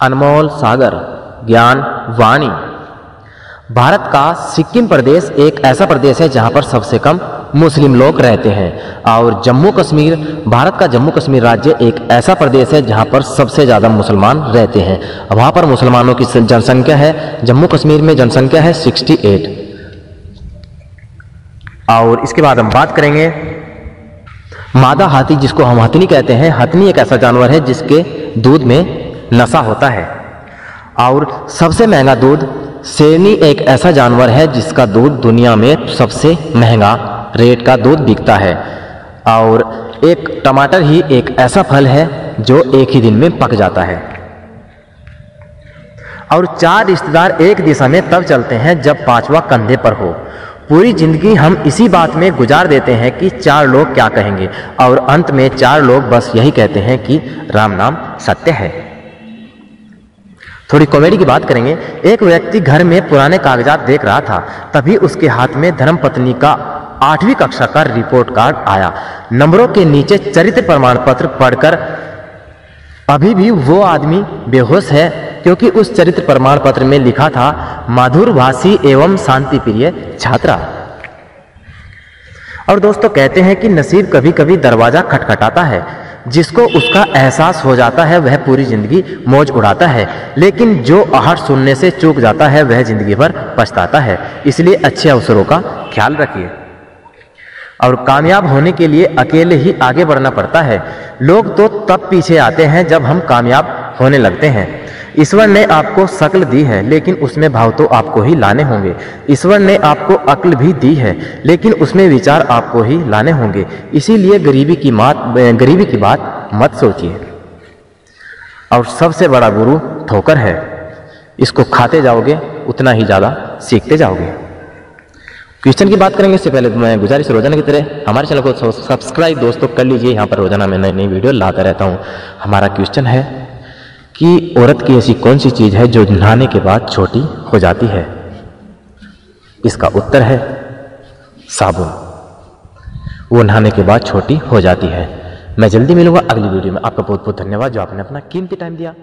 अनमोल सागर, ज्ञान, वाणी। भारत का सिक्किम प्रदेश एक ऐसा प्रदेश है जहाँ पर सबसे कम मुस्लिम लोग रहते हैं। और जम्मू कश्मीर, भारत का जम्मू कश्मीर राज्य एक ऐसा प्रदेश है जहाँ पर सबसे ज़्यादा मुसलमान रहते हैं। वहाँ पर मुसलमानों की जनसंख्या है, जम्मू कश्मीर में जनसंख्या है 68 और इसके बाद हम बात करेंगे मादा हाथी, जिसको हम हथनी कहते हैं। हथनी एक ऐसा जानवर है जिसके दूध में नशा होता है। और सबसे महँगा दूध शेरनी एक ऐसा जानवर है जिसका दूध दुनिया में सबसे महँगा रेट का दूध बिकता है। और एक टमाटर ही एक ऐसा फल है जो एक ही दिन में पक जाता है। और चार रिश्तेदार एक दिशा में तब चलते हैं जब पांचवा कंधे पर हो। पूरी ज़िंदगी हम इसी बात में गुजार देते हैं कि चार लोग क्या कहेंगे। और अंत में चार लोग बस यही कहते हैं कि राम नाम सत्य है। थोड़ी कॉमेडी की बात करेंगे। एक व्यक्ति घर में पुराने कागजात देख रहा था, तभी उसके हाथ में धर्मपत्नी का आठवीं कक्षा का रिपोर्ट कार्ड आया। नंबरों के नीचे चरित्र प्रमाण पत्र पढ़कर, अभी भी वो आदमी बेहोश है, क्योंकि उस चरित्र प्रमाण पत्र में लिखा था, माधुर भाषी एवं शांति प्रिय छात्रा। और दोस्तों कहते हैं कि नसीब कभी कभी दरवाज़ा खटखटाता है। जिसको उसका एहसास हो जाता है, वह पूरी ज़िंदगी मौज उड़ाता है। लेकिन जो आहट सुनने से चूक जाता है, वह ज़िंदगी भर पछताता है। इसलिए अच्छे अवसरों का ख्याल रखिए। और कामयाब होने के लिए अकेले ही आगे बढ़ना पड़ता है। लोग तो तब पीछे आते हैं जब हम कामयाब होने लगते हैं। ईश्वर ने आपको शक्ल दी है, लेकिन उसमें भाव तो आपको ही लाने होंगे। ईश्वर ने आपको अक्ल भी दी है, लेकिन उसमें विचार आपको ही लाने होंगे। इसीलिए गरीबी की मात, गरीबी की बात मत सोचिए। और सबसे बड़ा गुरु ठोकर है। इसको खाते जाओगे, उतना ही ज़्यादा सीखते जाओगे। क्वेश्चन की बात करेंगे, इससे पहले मैं गुजारिश रोज़ाना की तरह हमारे चैनल को सब्सक्राइब दोस्तों कर लीजिए। यहाँ पर रोज़ाना मैं नई नई वीडियो लाता रहता हूँ। हमारा क्वेश्चन है कि औरत की ऐसी कौन सी चीज़ है जो नहाने के बाद छोटी हो जाती है? इसका उत्तर है साबुन। वो नहाने के बाद छोटी हो जाती है। मैं जल्दी मिलूँगा अगली वीडियो में। आपका बहुत बहुत धन्यवाद जो आपने अपना कीमती टाइम दिया।